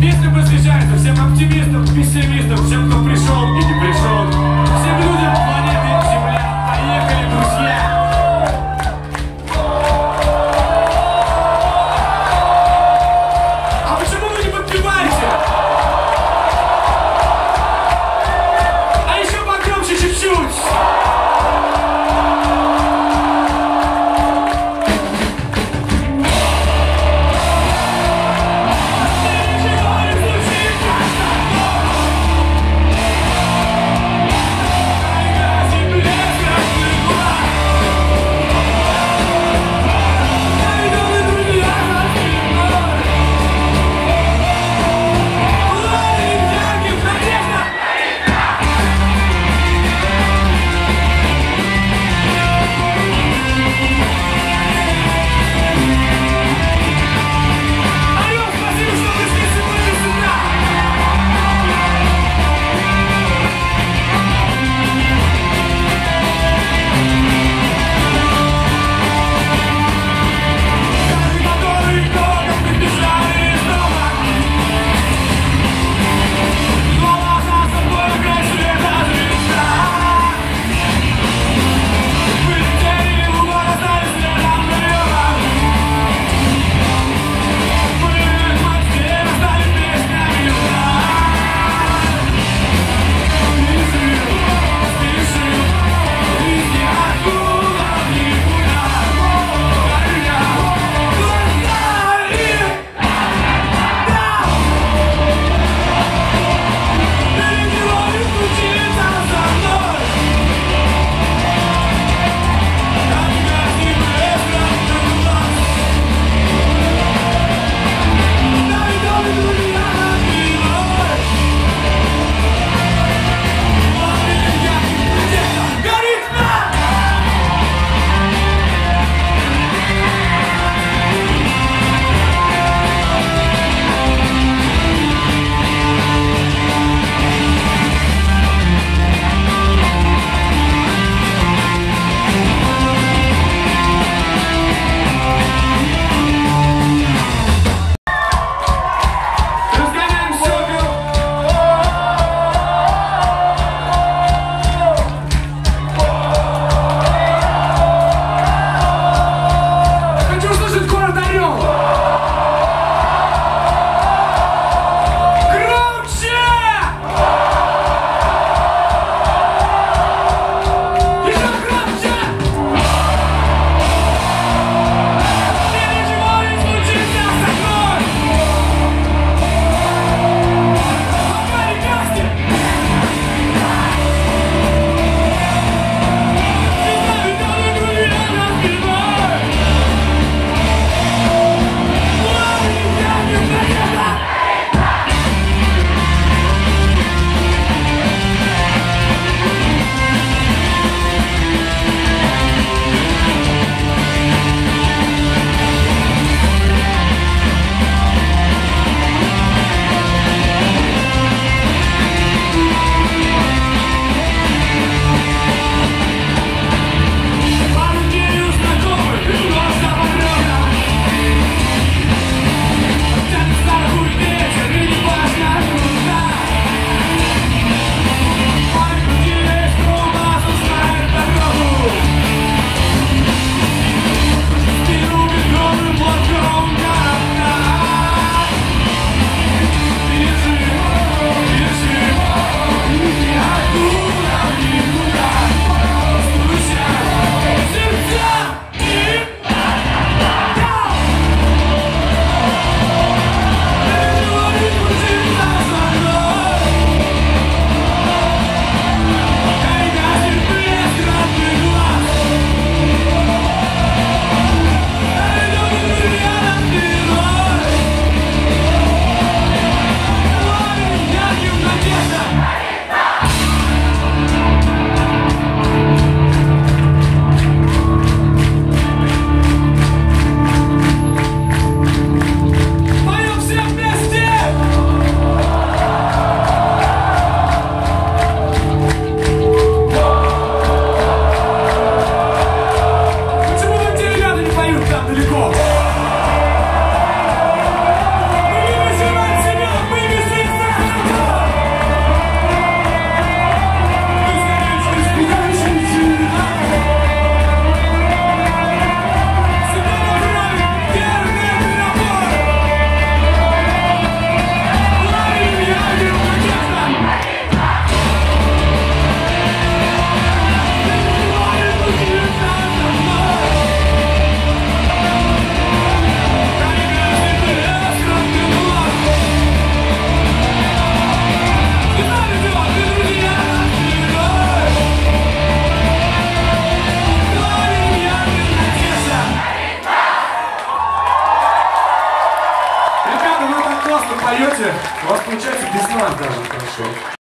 Песня посвящается всем оптимистам, пессимистам, всем, кто пришел и не пришел.